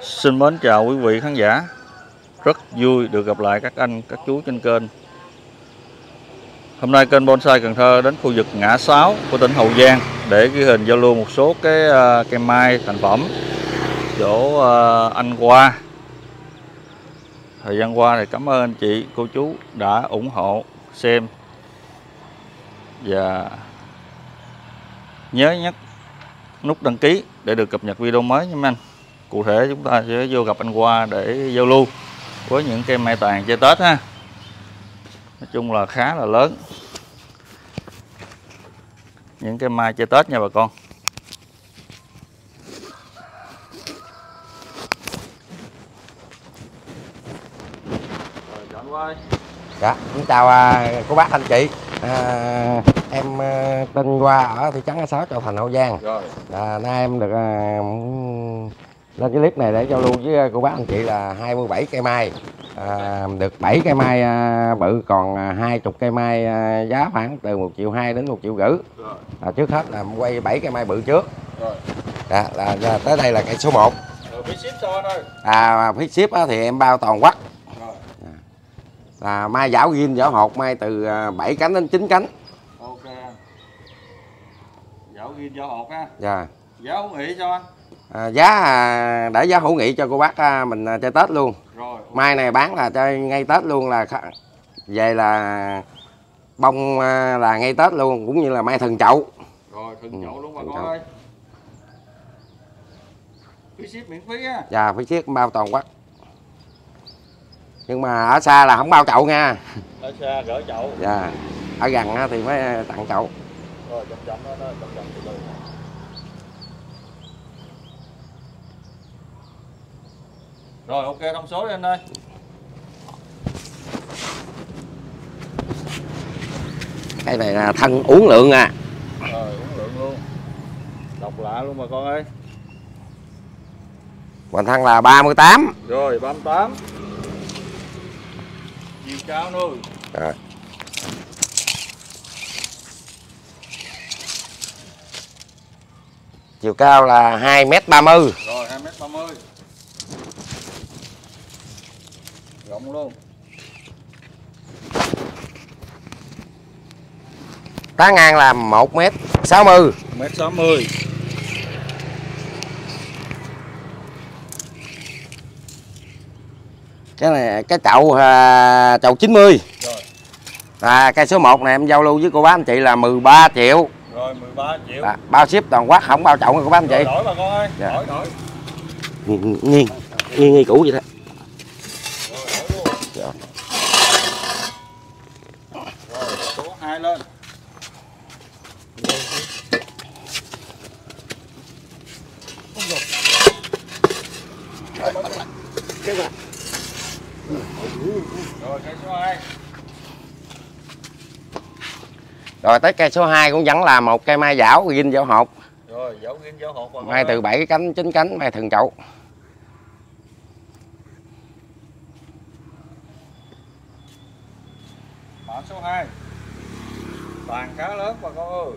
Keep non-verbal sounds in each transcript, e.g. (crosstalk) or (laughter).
Xin mến chào quý vị khán giả. Rất vui được gặp lại các anh, các chú trên kênh. Hôm nay kênh Bonsai Cần Thơ đến khu vực ngã 6 của tỉnh Hậu Giang Để ghi hình giao lưu một số cái à, cây mai thành phẩm Chỗ à, anh Qua Thời gian qua thì cảm ơn anh chị, cô chú đã ủng hộ, xem Và nhớ nhắc nút đăng ký để được cập nhật video mới nha mấy anh. Cụ thể chúng ta sẽ vô gặp anh Qua để giao lưu với những cây mai tàn chơi Tết ha. Nói chung là khá là lớn. Những cây mai chơi Tết nha bà con. Dạ, xin chào à, cô bác anh chị à, Em à, tên Hoa ở thị trấn A Sáu, Châu Thành, Hậu Giang. Rồi. À, Nay em được à, lên cái clip này để giao lưu với cô bác anh chị là 27 cây mai. À, Được 7 cây mai à, bự còn à, 20 cây mai à, giá khoảng từ 1 triệu 2 đến 1 triệu rưỡi. Rồi. À, Trước hết là quay 7 cây mai bự trước. Rồi. Dạ, là, là tới đây là cây số 1 rồi phí ship sao anh ơi. À, Phí ship thì em bao toàn quắc rồi là mai giảo ghim giảo hột mai từ à, 7 cánh đến 9 cánh. Ok dạo ghi do hột ha. Dạ. Giá hữu nghị cho anh. À, giá à, để giá hữu nghị cho cô bác à, mình à, chơi Tết luôn. Rồi mai này bán là chơi ngay Tết luôn là về là bông à, là ngay Tết luôn cũng như là mai thần chậu. Rồi Ừ, thừng chậu luôn bà con ơi phí ship miễn phí á và phải chiếc bao toàn quắc nhưng mà ở xa là không bao chậu nha. Ở xa gỡ chậu. Dạ. Ở gần thì mới tặng chậu. Rồi chậm chậm đó đó chậm chậm từ từ. Rồi ok thông số đi anh ơi. Cái này là thân uống lượng à. Rồi uống lượng luôn. Độc lạ luôn bà con ơi. Còn thân là 38 rồi 38 chiều cao nuôi. Rồi. chiều cao là 2m30 rồi 2 m 30 rộng luôn. Tá ngang là 1m60 1 m 60 cái này cái chậu à, chậu 90 rồi. À, cây số 1 này em giao lưu với cô bác anh chị là 13 triệu. Rồi 13 triệu. À, bao ship toàn quát không bao chậu nha cô bác anh chị. Đổi bà con ơi Dạ. đổi đổi. Nghiêng nghiêng nghiêng nghiêng cũ vậy đó. Rồi đổi luôn Dạ. rồi số 2 lên rồi cây số 2 rồi tới cây số 2 cũng vẫn là một cây mai dảo ghim dảo hột. Rồi dấu ghim dấu hột mai từ 7 cánh 9 cánh mai thần chậu. Mã số 2 tàn khá lớn bà con ơi.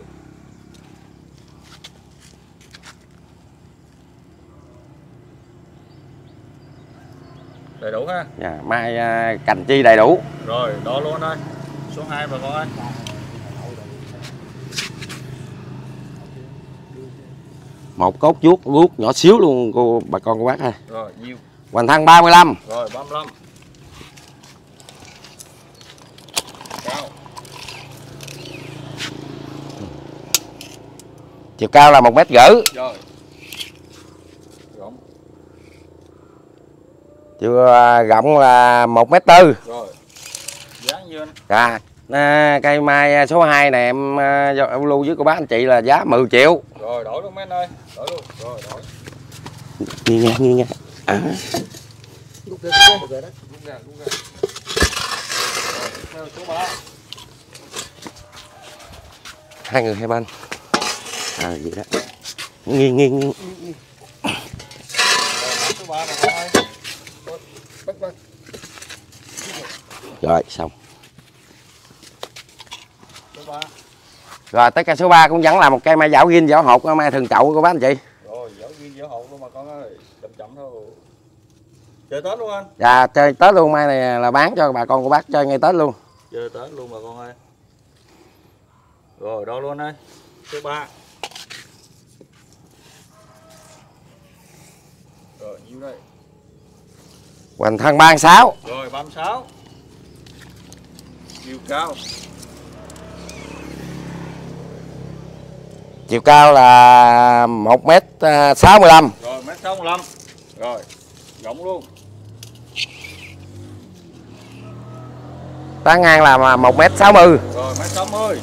Đầy đủ ha? Dạ, mai à, cành chi đầy đủ. Rồi đo luôn ơi số 2 bà con ơi một cốt vuốt vuốt nhỏ xíu luôn cô bà con cô bác ha. Rồi nhiêu hoành thân 35 rồi 35 cao. Chiều cao là một mét rưỡi rồi. Rộng. Chiều à, rộng là một mét tư. Rồi. Giá nhiêu anh? À, à, cây mai số 2 này em à, giao lưu với cô bác anh chị là giá 10 triệu rồi đổi luôn mấy anh ơi. Đổi luôn. Rồi đổi. Nghiêng nha nghiêng nha à, rút ra rút ra. Rút ra rồi tiếp theo số 3 hai người hai bên à vậy đó. Nghiêng nghiêng nghiêng rồi mã số 3 bà con ơi. Bắt bắt. Rồi xong. Số 3 rồi tới cây số 3 cũng vẫn là một cây mai dảo gin dảo hột mai thường chậu của bác anh chị. Rồi dở viên dở hột luôn mà con ơi chậm chậm thôi. Chơi tết luôn anh. Dạ chơi tết luôn mai này là bán cho bà con của bác chơi ngay tết luôn. Chơi tết luôn bà con ơi. Rồi đo luôn đây. Số 3 rồi nhiêu đây? Hoành thân 36 rồi 36 chiều cao chiều cao là 1 m 65 rồi mét sáu lăm. Rồi rộng luôn. Tán ngang là 1 m 60 rồi mét sáu mươi.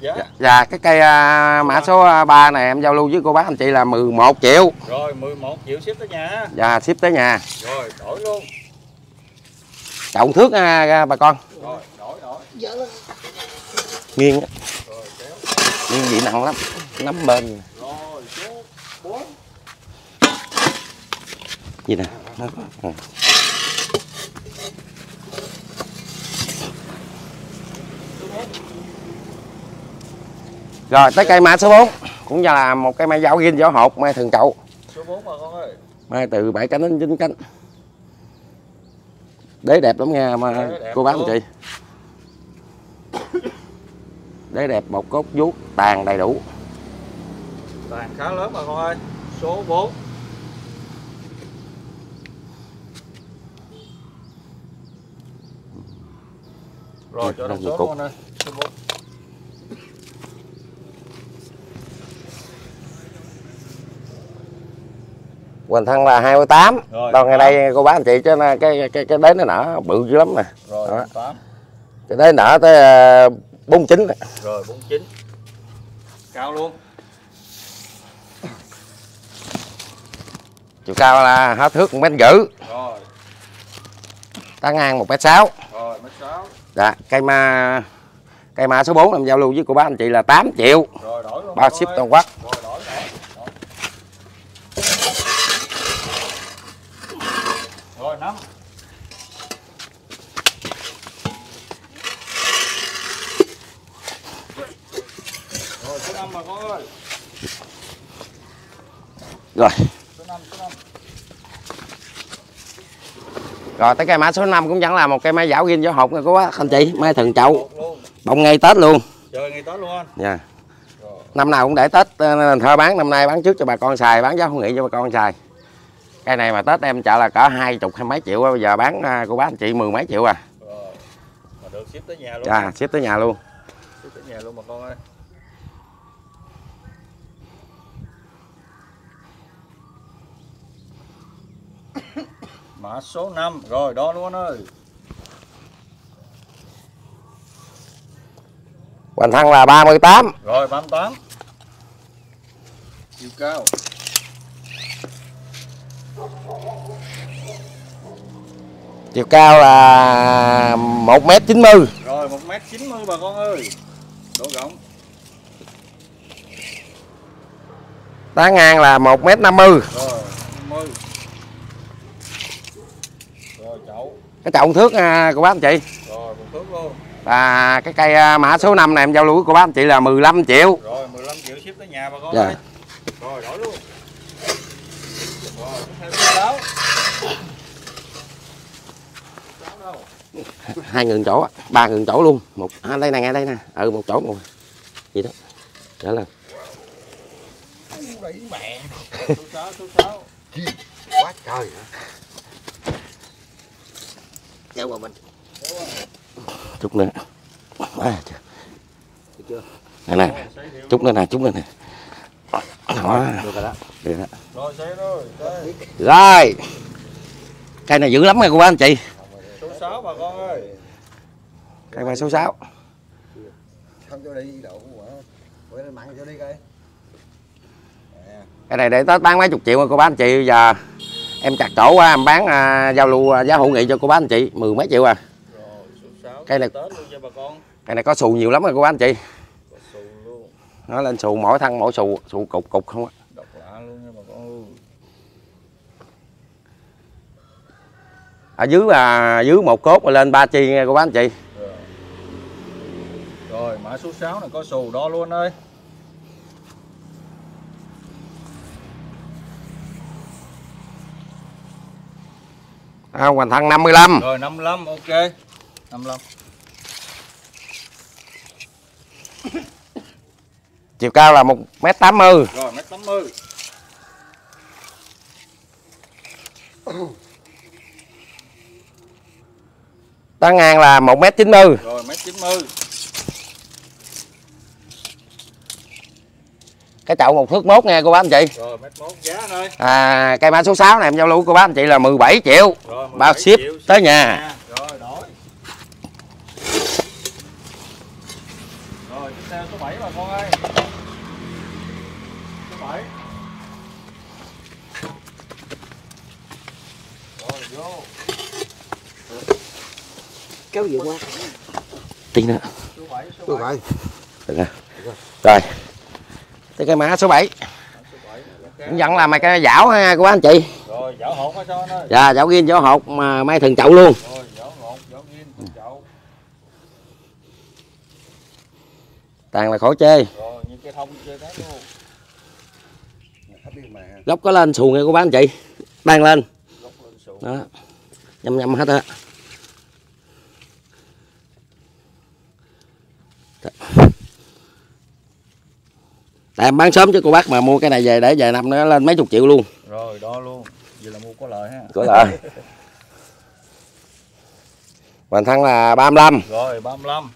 Giá và cái cây à, mã số 3 này em giao lưu với cô bác anh chị là 11 triệu. Rồi 11 triệu ship tới nhà. Và ship tới nhà. Rồi đổi luôn. Trọng thước à, bà con. Rồi đổi đổi. Nghiêng á, rồi kéo nghiêng bị nặng lắm nắm bên. Rồi số 4 gì nè nó ừ. rồi tới cây mã số 4 cũng như là một cây mai dạo gin vỏ hột mai thường chậu số 4 bà con ơi mai từ bảy cánh đến chín cánh. Đế đẹp lắm nha mà cô luôn. chị đế đẹp một cốt vuốt tàn đầy đủ. Tàn khá lớn bà con ơi Số 4 Rồi cho Nó số luôn ơi Số 4 hoành thân là 28 Rồi, còn ngày đây cô bác anh chị cho cái cái cái đế nó nở bự dữ lắm nè. Rồi Đó. 8 cái đế nở tới ờ, 49 nè. Rồi 49 Cao luôn. Chiều cao là hết thước một mét rưỡi Rồi. Tán ngang một mét sáu. Rồi mét 6 dạ cây ma cây ma số 4 làm giao lưu với cô bác anh chị là 8 triệu. Rồi đổi luôn con ship toàn quốc. Rồi đổi đổi đổi. Rồi 5 Rồi số 5 bà con ơi rồi. Số 5 số 5 rồi tới cây mã số 5 cũng vẫn là một cây mai dảo gin vỏ hột nha cô anh chị mai thần chậu. Bông ngay tết luôn. Chơi ngày Tết luôn anh. Rồi. Năm nào cũng để tết ờ, thơ bán năm nay bán trước cho bà con xài bán giá không nghị cho bà con xài. Cây này mà tết em chợ là cỡ hai chục hai mấy triệu bây giờ bán à, cô bác anh chị mười mấy triệu à. Rồi. Mà được ship tới nhà luôn. Dạ ship tới nhà luôn. Ship tới nhà luôn bà con ơi Mã số 5 Rồi đo luôn anh ơi. Hoành thân là 38 Rồi 38 Chiều cao. Chiều cao là 1 m 90 Rồi 1m90 bà con ơi. Độ rộng tán ngang là 1 m 50 Rồi 50 Rồi chậu cái trọng thước à, cô bác anh chị. Rồi một thước luôn. Và cái cây à, mã số 5 này em giao lưu cô bác anh chị là 15 triệu. Rồi 15 triệu ship tới nhà bà con Dạ. ơi Rồi đổi luôn. Rồi Sáu đâu hai ngừng chỗ ba ngừng chỗ luôn. Một à, đây nè ngay đây nè. Ừ một chỗ một gì đó. Trở lên Đẩy mẹ? Số 6 số 6 quá trời kéo qua mình chút nữa. À, nè nè chút nữa nè chút nữa nè đó Được rồi đó. Được đó. Rồi xe rồi đây. rồi. Cây này dữ lắm nha cô bác anh chị. Số 6 bà con ơi. Cây mai số 6 không cho đi đậu quả mặn cho đi coi. Cái này để tết bán mấy chục triệu mà cô bác anh chị bây giờ em chặt chỗ quá em bán à, giao lưu à, giá hữu nghị cho cô bác anh chị mười mấy triệu à. Rồi số 6 Cây này- Tết luôn cho bà con. Cái này có xù nhiều lắm rồi cô bác anh chị. Nó lên xù mỗi thân mỗi xù xù cục cục không á ở dưới là dưới một cốt mà lên ba chi nghe cô bác anh chị. Rồi. Rồi mã số 6 này có xù đo luôn ơi à, hoàn thân 55 rồi 55 ok. 55 (coughs) chiều cao là 1m80 rồi 1m80 tăng ngang là 1m90 Rồi 1m90 cái chậu một thước mốt nha cô bác anh chị. Rồi mét 1 giá anh ơi à, cây mã số 6 này em giao lưu cô bác anh chị là 17 triệu. Rồi bao 17 ship triệu, tới nhà. rồi đổi. Rồi tiếp theo số 7 bà con ơi. Số 7 rồi vô. Kéo gì quá tí nữa. Số 7 số tôi 7 phải Được rồi. Tới cây mã số 7 số 7 ok. cũng vẫn là mấy cái dảo ha bác anh chị. Rồi dảo hột cho ơi? Dạ dảo ghiên dảo hột mà may thường chậu luôn. Rồi dảo hột dảo nghiên chậu. Toàn là khỏi chê. Rồi những cái thông luôn đi mà gốc có lên xuồng nha cô bác anh chị. Đang lên. Gốc lên sụ đó. Nhâm nhâm hết á tại em bán sớm chứ cô bác mà mua cái này về để vài năm nữa lên mấy chục triệu luôn. Rồi đo luôn. Vậy là mua có lời ha. Có lời hoàn thân là 35 rồi 35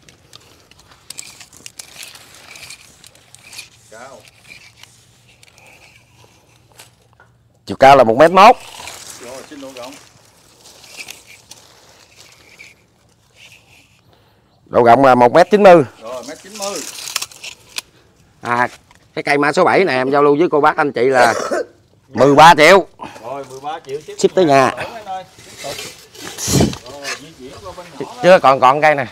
cao. Chiều cao là một mét mốt. Rồi xin độ rộng độ rộng là một mét 90 rồi mét 90 à cái cây mã số 7 này em giao lưu với cô bác anh chị là (coughs) 13 triệu. Rồi 13 triệu ship, Ship tới nhà. Chưa còn còn cây này.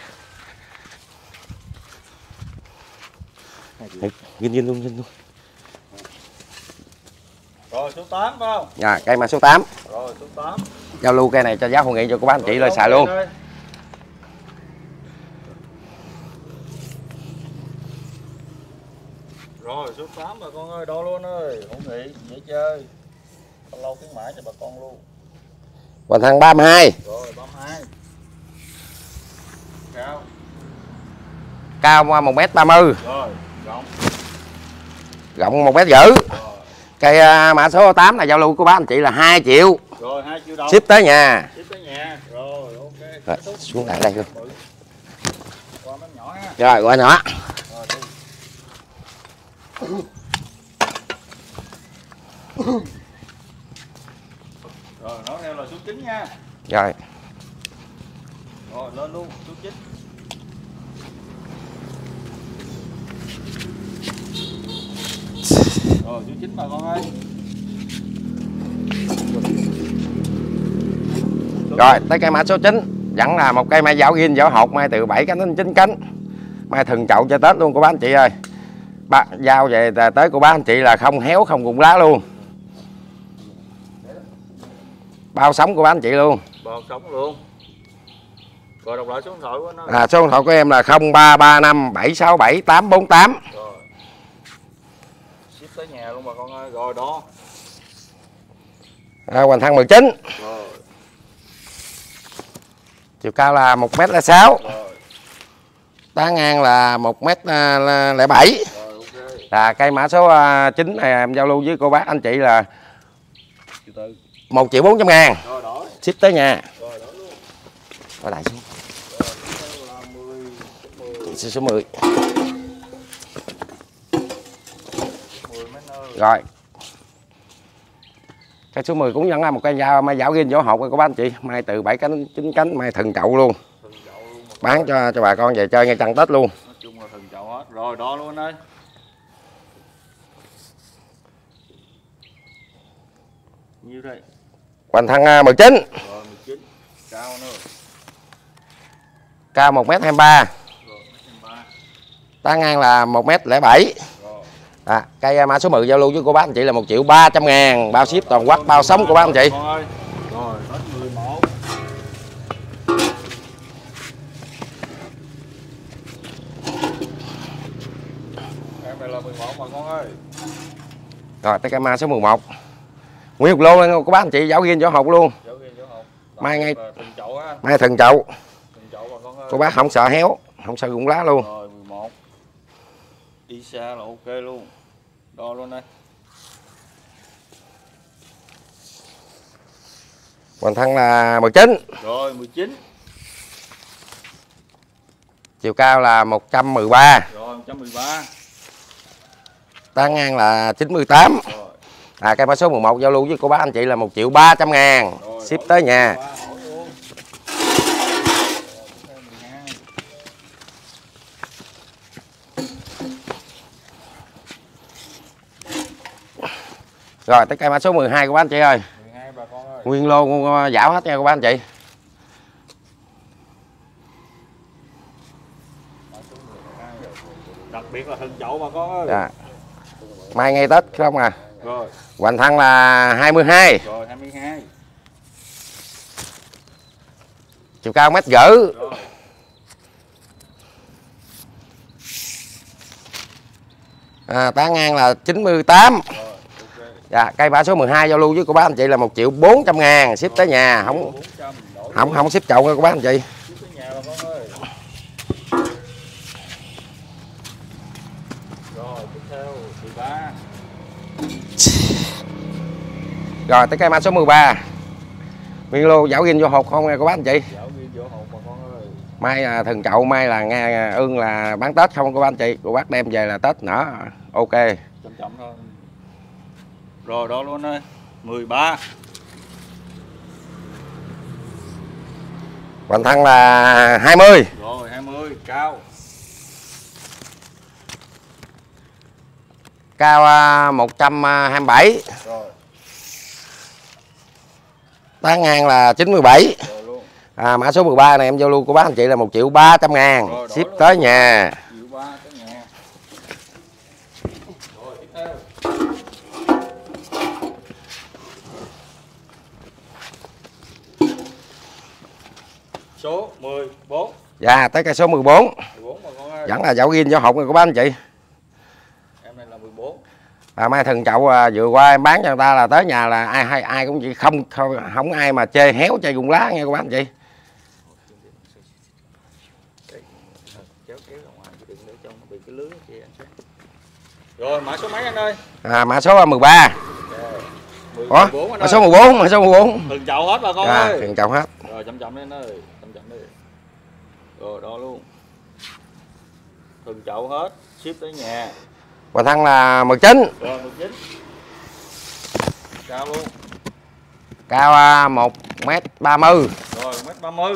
Gin gin luôn gin luôn. Rồi số 8 phải không? À, cây mã số 8 rồi số 8 giao lưu cây này cho giá hội nghị cho cô bác anh chị ok xài luôn. ơi. Rồi số 8 bà con ơi đo luôn ơi. Hữu nghị dễ chơi. Lâu lâu khuyến mãi cho bà con luôn. Hoàn thân 32 rồi 32 cao. Cao một mét 30 rồi rộng. Rộng một mét rưỡi rồi. Cây à, mã số 8 là giao lưu của bác anh chị là 2 triệu. Rồi hai triệu đồng. Ship tới nhà. Ship tới nhà. Rồi ok. Rồi, xuống lại đây luôn. Bự. qua nhỏ ha. Rồi qua nhỏ. rồi (coughs) rồi nói theo là số 9 nha. Rồi. Rồi lên luôn số 9 rồi số 9 bà con ơi. Rồi tới cây mã số 9 vẫn là một cây mai dảo ghiên dảo hột mai từ 7 cánh đến 9 cánh. Mai thường chậu cho tết luôn của bác anh chị ơi ba, giao về tới của bác anh chị là không héo không rụng lá luôn. Bao sống của bác anh chị luôn. Bao sống luôn. Rồi đọc lại số điện thoại của nó. À, số điện thoại của em là 0335 767 848 rồi ship tới nhà luôn bà con ơi. Rồi đó. À, hoàn thân 19 rồi. Chiều cao là 1m06 rồi. Tá ngang là 1m07 rồi là cây mã số à, 9 này em giao lưu với cô bác anh chị là từ từ 1 triệu 400 ngàn. Ship tới nhà. Rồi lại xuống. Số số 10 rồi. Cây số 10 cũng vẫn là một cây dao, mai dạo ghiên dỗ hộp của bác anh chị. Mai từ 7 cánh 9 cánh, mai thần chậu luôn. Bán cho cho bà con về chơi ngay trăng tết luôn. Nói chung là thần chậu hết. Rồi đó luôn anh ơi. Nhiêu đây hoàn thân à, 19 rồi 19 cao nữa. Cao 1m23 rồi 23 tá ngang là 1m07 rồi. À, cây à, mã số 10 giao lưu với cô bác anh chị là 1 triệu 300 ngàn. Bao ship toàn quốc bao sống của bác anh chị. Con ơi rồi hết 11 rồi tới cây mai số 11 nguyên một lô luôn của bác anh chị giáo viên võ học luôn. Mai ngay- ha. mai thần chậu cô bác không sợ héo không sợ rụng lá luôn Rồi 11. Đi xa là ok luôn. Đo luôn đây. còn thân là 19 Rồi 19. chiều cao là 113 Rồi 113. tán ngang là 98 Rồi. À cây mã số 11 giao lưu với cô bác anh chị là 1 triệu 300 ngàn Rồi, ship tới nhà. Rồi, tiếp theo 12. rồi tới cây mã số 12 của bác anh chị ơi 12 bà con ơi. nguyên lô dảo hết nha cô bác anh chị Đặc biệt là thần chậu bà con ơi. dạ. mai ngay tết không à Rồi, hoành thân là 22 rồi 22. chiều cao mét rưỡi à, tán ngang là 98 rồi, ok. dạ cây mã số 12 giao lưu với cô bác anh chị là 1 triệu 400 ngàn ship tới nhà. Không 400 đổi không không ship chậu nha cô bác anh chị Tiếp tới nhà bà con ơi. Rồi, tiếp theo 13. Rồi tới cây mã số 13 nguyên lô dảo ghin vô hộp không nha cô bác anh chị mai là thần chậu mai là nghe ương là bán tết không cô bác anh chị cô bác đem về là tết nữa ok Chậm chậm thôi. Rồi, đó luôn ơi. 13. hoành thân là 20 Rồi, 20. Cao. cao à, 127 Rồi, tán ngang là 97 rồi luôn. à, mã số 13 này em giao lưu của bác anh chị là 1 triệu 300 ngàn Rồi, ship tới nhà. Số 14. dạ tới cây số 14 14 bà con ơi. vẫn là dạo ghin vô hộp của bác anh chị Em này là 14. À, mai thần chậu à, vừa qua em bán cho người ta là tới nhà là ai hay ai cũng chỉ không không, không ai mà chê héo chê gùng lá nghe cô bác anh chị. Rồi, mã số mấy anh ơi? à, mã số 13. Ủa? 14 anh mã số 14 mã số 14 Từng chậu hết bà con à, ơi. thần chậu hết Rồi chậm chậm lên ơi, chậm chậm đi. Rồi đo luôn. Từng chậu hết, ship tới nhà. Và thân là 19 Rồi 19. Cao luôn. cao à, 1 m 30 Rồi mét 30.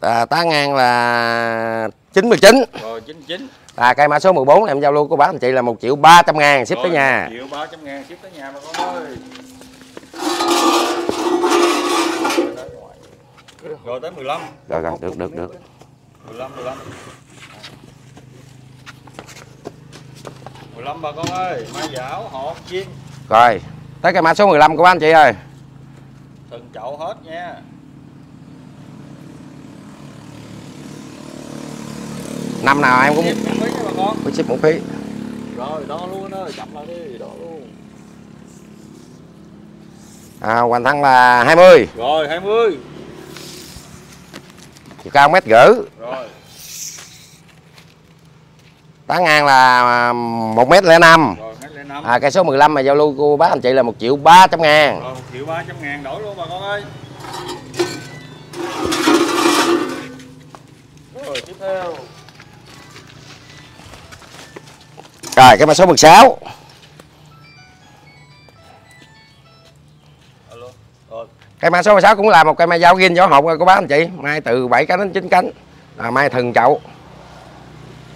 à, tá ngang là 99 Rồi 99. à, cây mã số 14 này em giao lưu của bác anh chị là 1 triệu 300 ngàn ship Rồi, tới nhà 1 triệu 300 ngàn ship tới nhà bà con ơi. Rồi tới 15. rồi rồi được được được 15 15. 15 bà con ơi, mai dảo hột chiên. Rồi tới cây mã số 15 của anh chị ơi. Từng chậu hết nha. năm nào em cũng phải ship miễn phí Rồi đo luôn ơi, chậm lại đi, đo luôn. à, hoàn thân là 20 Rồi 20. chiều cao mét rưỡi Rồi, tá ngang là 1 mét 05 rồi mét lên 5. à, cây số 15 mà giao lưu của bác anh chị là 1 triệu 300 ngàn Rồi 1 triệu 300 ngàn đổi luôn bà con ơi. Rồi tiếp theo. rồi cái mã số 16 Alo. Rồi, cây mã số 16 cũng là một cây mai dao ghin gió hộp của bác anh chị mai từ 7 cánh đến 9 cánh à, mai thần chậu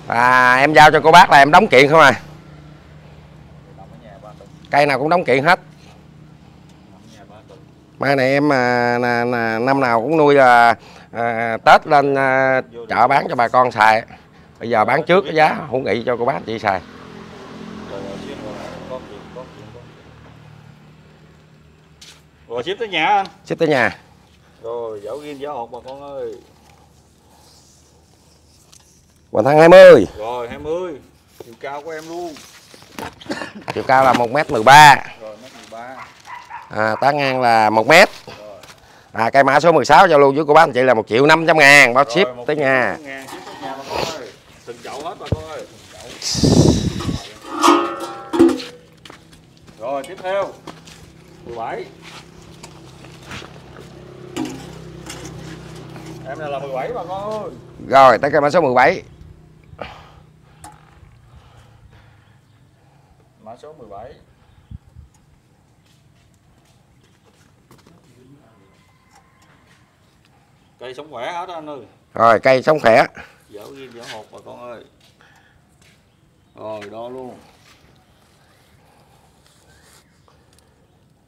à, em giao cho cô bác là em đóng kiện không à nằm ở nhà 3 tuần, cây nào cũng đóng kiện hết nằm ở nhà 3 tuần. mai này em à, nà, nà, năm nào cũng nuôi là à, tết lên à, chợ bán cho bà con xài bây giờ bán trước cái giá hữu nghị cho cô bác chị xài Rồi ship tới nhà anh. ship tới nhà Rồi, dạo ghiên dạo hột bà con ơi. Hoàn thân 20 Rồi 20. Chiều cao của em luôn. chiều cao là 1m13 rồi mét 13 à, tán ngang là 1m rồi. À, cây mã số 16 giao lưu với cô bác anh chị là 1 triệu 500 ngàn. Bao ship tới nhà. từng chậu hết bà con ơi. Rồi tiếp theo. 17 em này là 17 bà con ơi. Rồi tới cây mã số 17 mã số 17 cây sống khỏe hết anh ơi. Rồi cây sống khỏe. Dở ghim dở hột bà con ơi. Rồi đo luôn.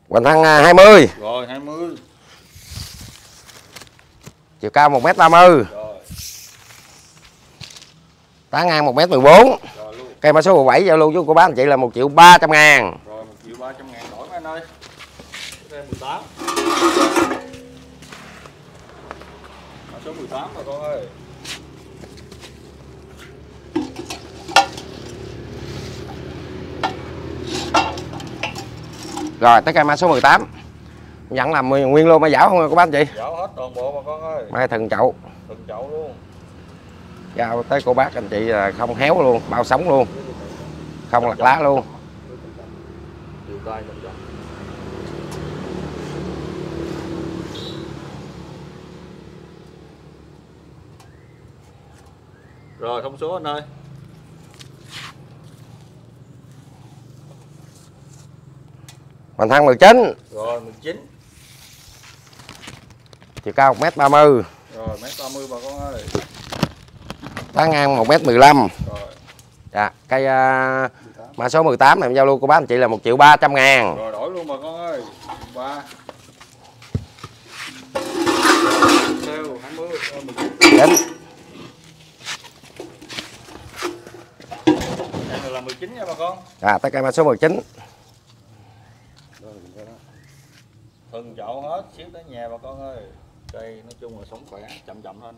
Hoành thân à, 20 rồi 20 chiều cao 1m30 rồi. Tán ngang 1m14 rồi luôn cây mã số 17 giao lưu với cô bác anh chị là 1 triệu 300 ngàn. Rồi 1 triệu 300 ngàn đổi mấy anh ơi. Theo 18 mã số 18 bà con ơi. Rồi tới cây mã số 18 vẫn là nguyên nguyên lô mai dảo không cô bác anh chị? Dạo hết toàn bộ bà con ơi. Mai thần chậu. Từng chậu luôn giao tới cô bác anh chị là không héo luôn bao sống luôn. Không lặt lá luôn. Rồi thông số anh ơi. Hoành thân 19 Rồi 19 chiều cao 1m30 Rồi mét 30 bà con ơi tán ngang 1m15 Rồi dạ cây à, mã số 18 này em giao lưu cô bác anh chị là 1 triệu 300 ngàn. Rồi đổi luôn bà con ơi. Ba. Theo 20 rồi 19 đến. Là 19 nha bà con. À tới cây mã số 19 Từng chậu hết xíu tới nhà bà con ơi. Cây nói chung là sống khỏe chậm chậm thôi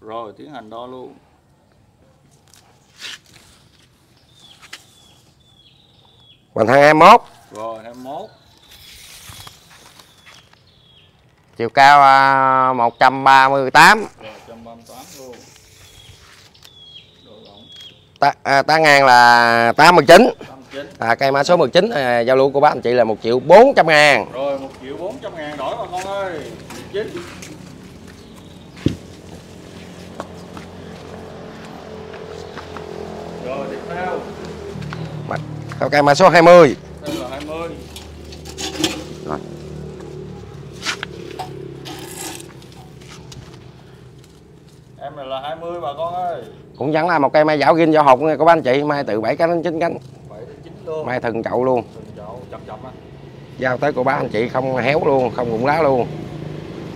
Rồi tiến hành đo luôn. Hoành thân 21 Rồi 21 chiều cao à, 138 Rồi 138 luôn. Tá, à, tán ngang là 89 89 à, cây mã số 19 à, giao lưu cô bác anh chị là 1 triệu 400 ngàn. Rồi 1 triệu 400 ngàn đổi bà con ơi. 19 Rồi tiếp theo theo cây mã số 20 Đây là 20 Rồi. Em này là 20 bà con ơi. Cũng vẫn là một cây mai dảo ghim vỏ hột nha cô bác anh chị mai từ 7 cánh đến 9 cánh. 7 đến 9 luôn. Mai thần chậu luôn. Từng chậu chậm chậm á. Giao tới cô bác anh chị không héo luôn không rụng lá luôn.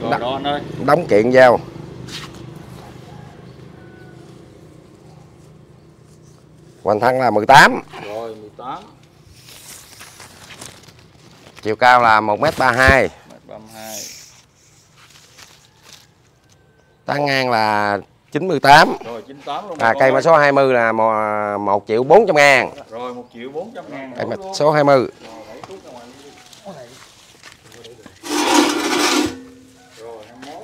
Rồi Đ- đó anh ơi. đóng kiện giao. Hoành thân là 18 Rồi 18 chiều cao là 1m32 mét 32 tán ngang là 98 Rồi 98 luôn à, cây mã số 20 là 1 triệu 400 ngàn. Rồi 1 triệu 400 ngàn. Cây mã số 20 Rồi đẩy thuốc ra ngoài luôn. Rồi 21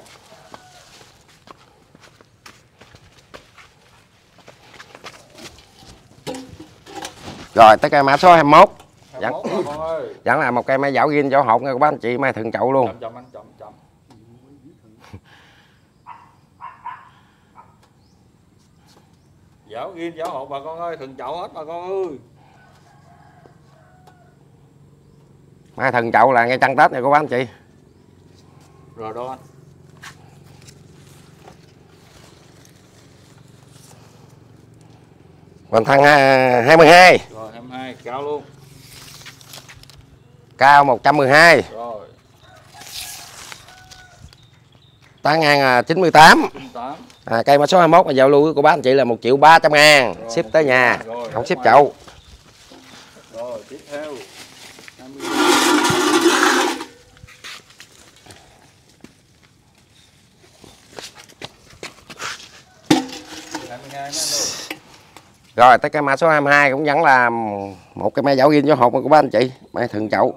rồi tới cây mã số 21 Dạ. 21 bà con ơi. vẫn là một cây mai dảo ghim vỏ hột nha cô bác anh chị mai thần chậu luôn. Chậm chậm chậm chậm. Dảo ghim dảo hột bà con ơi thường chậu hết bà con ơi. Mai thần chậu là ngay trăng tết nha cô bác anh chị. Rồi đo anh thân à, 22 Rồi 22 cao luôn. Cao 112 Rồi. Tán ngang là 98 98 à, cây mã số 21 mà giao lưu của bác anh chị là 1 triệu 300 ngàn. Rồi, ship tới nhà. Rồi, không ship chậu. Rồi tiếp theo. 20 22 mấy anh ơi. Rồi tới cái mã số 22 cũng vẫn là một cái máy dảo ghiên gió hột của ba anh chị máy thường chậu.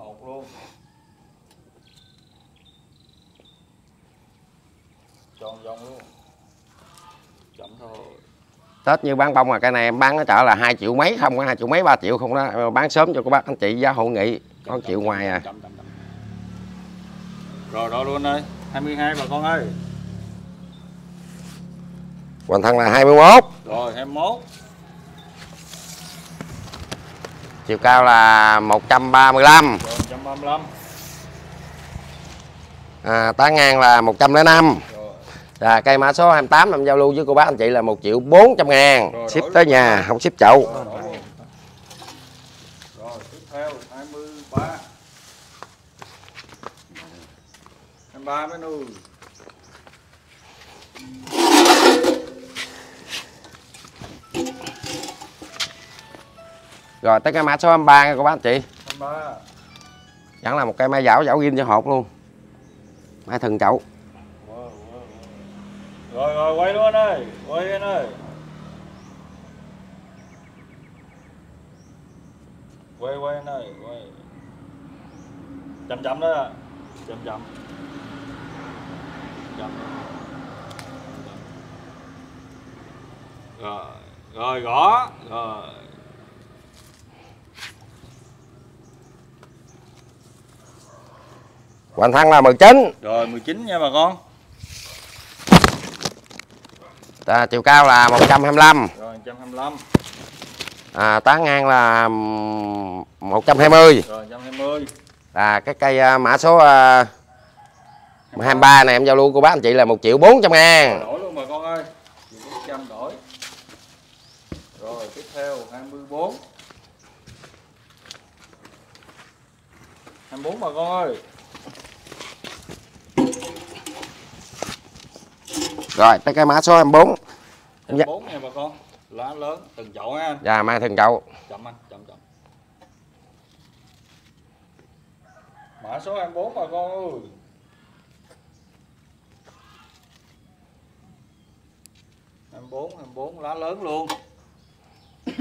Tết như bán bông là cái này em bán ở chợ là hai triệu mấy không có hai triệu mấy ba triệu không đó bán sớm cho các bác anh chị giá hội nghị có triệu ngoài à chậm, chậm, chậm. Rồi đó luôn ơi. 22 bà con ơi. hoàn thân là 21 Rồi 21. Chiều cao là 135 Rồi 135. à, tán ngang là 105 Rồi. Và cây mã số 28 em giao lưu với cô bác anh chị là 1 triệu 400 ngàn Rồi, Ship tới nhà không ship chậu Rồi. Rồi tiếp theo 23. 23 mấy nuôi. Rồi tới cái mã số 23 nha cô bác anh chị 23. Vẫn là một cây mai dảo dảo ghim cho hột luôn Mai thần chậu. Rồi rồi quay luôn ơi, quay anh ơi. Quay quay anh ơi, quay. Chậm chậm đó. Chậm chậm. Chậm. Rồi, rồi gõ, rồi. Hoàn thân là 19 Rồi 19 nha bà con. à, Chiều cao là 125 Rồi 125. à, Tán ngang là ừm, 120 Rồi 120. à, Cái cây à, mã số à, 23 này em giao lưu cô bác anh chị là 1 triệu 400 Rồi, ngàn đổi luôn bà con ơi. 400 đổi. Rồi tiếp theo 24. 24 bà con ơi. Rồi tới cái mã số 24 Dạ. 24 nha bà con. Lá lớn từng chậu anh. Và mai thần chậu Chậm anh, chậm chậm. Mã số 24 bà con ơi. Em bốn em bốn lá lớn luôn (coughs)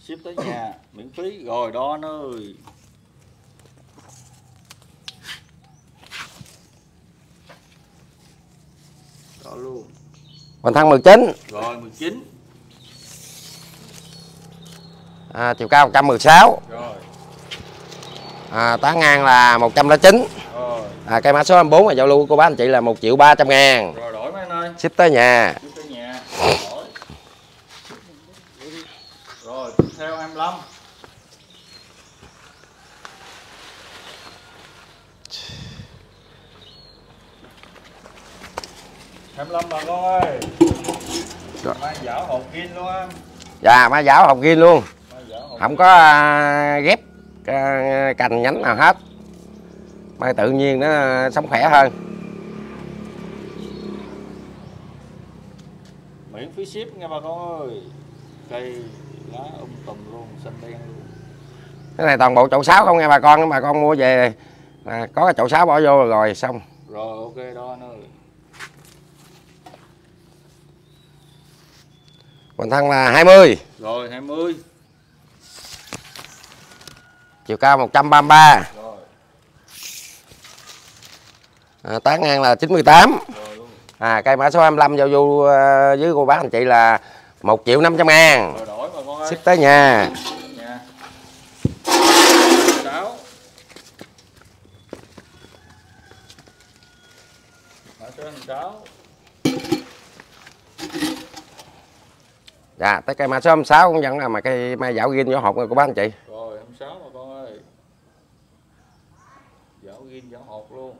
ship tới nhà miễn phí rồi đó anh luôn. Hoàn thân 19 rồi 19 à, Chiều cao 116 rồi. À, Tán ngang là 109 rồi. À, Cây mã số 24 là giao lưu cô bác anh chị là 1 triệu 300 ngàn. Rồi đổi mấy anh ơi. Ship tới nhà. Ship tới nhà. Đổi. Rồi tiếp theo 25 25 bà con ơi. Rồi. Mai dảo hột kim luôn á. Dạ má giáo hồng ghiên luôn. Mai Không có à, ghép à, cành nhánh nào hết. Mai tự nhiên nó sống khỏe hơn. Miễn phí ship nha bà con ơi. Cây lá um tùm luôn xanh đen luôn. Cái này toàn bộ chậu sáo không nha bà con. Bà con mua về là có cái chậu sáo bỏ vô rồi xong. Rồi ok đó anh ơi Hoàn thân là 20 rồi 20 Chiều cao 133 rồi. À, Tán ngang là 98 rồi luôn. À, Cây mã số 25 giao du với cô bác anh chị là 1 triệu 500 ngàn. Rồi đổi bà con ơi. Ship tới nhà nha sáu mã số sáu Dạ tới cây mã số 26 cũng vẫn là mà cây mai dạo ghiên vỏ hộp của bác anh chị. Rồi em sáu bà con ơi. Dạo ghiên dạo hột luôn.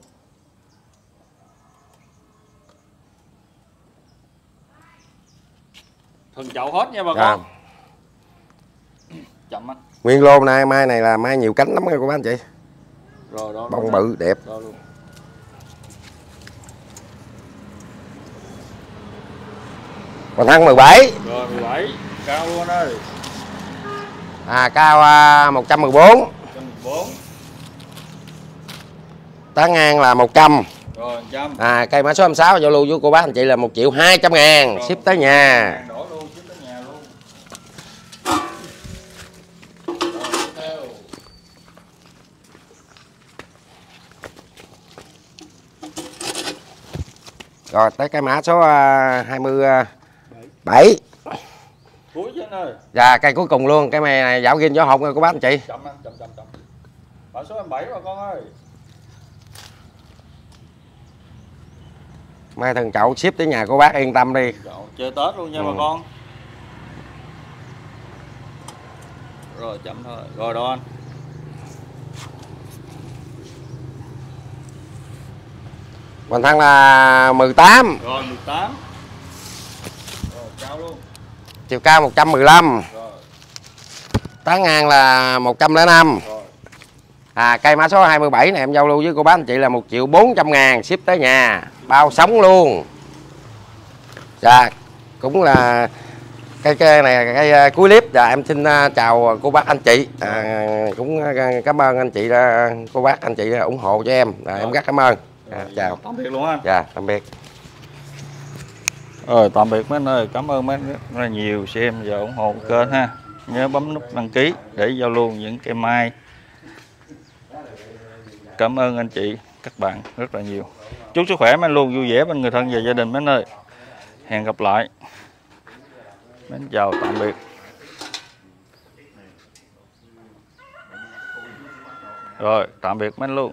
Thần chậu hết nha bà Dạ. con. Chậm anh. Nguyên lô này mai này là mai nhiều cánh lắm nha cô bác anh chị. Rồi đó Bông bự đẹp. Đó luôn còn thăng 17 rồi 17 cao luôn ơi. À cao à, 114 114 tá ngang là 100 rồi 100 à cây mã số 26 giao lưu với cô bác anh chị là 1 triệu 200 ngàn. Rồi, ship tới nhà. rồi, tới cái mã số à, 20 bảy. Dạ cây cuối cùng luôn. Cây mè này dạo ghim vỏ hộp nghe của bác anh chị. Chậm chậm chậm chậm. Bản số em bảy bà con ơi. Mai thằng chậu ship tới nhà của bác yên tâm đi. Chơi tết luôn nha ừ. bà con. Rồi chậm thôi. Rồi đó anh. Hoành thăng là 18 Rồi 18 cao luôn. Chiều cao 115 rồi. Tán ngang là 105 rồi. À, cây mã số 27 này em giao lưu với cô bác anh chị là 1 triệu 400 ngàn ship tới nhà. Bao sống luôn. Dạ cũng là cây cây này cây à, cuối clip. Và em xin à, chào cô bác anh chị. À, cũng à, cảm ơn anh chị cô bác anh chị ủng hộ cho em. À, em rất cảm ơn. À, chào. Tạm biệt luôn anh. Dạ tạm biệt rồi tạm biệt mấy anh ơi, cảm ơn mấy anh rất là nhiều xem và ủng hộ kênh ha. Nhớ bấm nút đăng ký để giao lưu những cây mai. Cảm ơn anh chị, các bạn rất là nhiều. Chúc sức khỏe mấy anh luôn vui vẻ bên người thân và gia đình mấy anh ơi. Hẹn gặp lại. Mến chào tạm biệt. Rồi, tạm biệt mấy anh luôn.